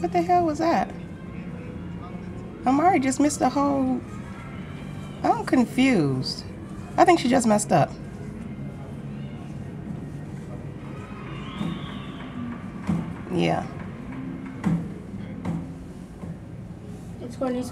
What the hell was that? Amari just missed the whole. I'm confused. I think she just messed up. Yeah. It's going to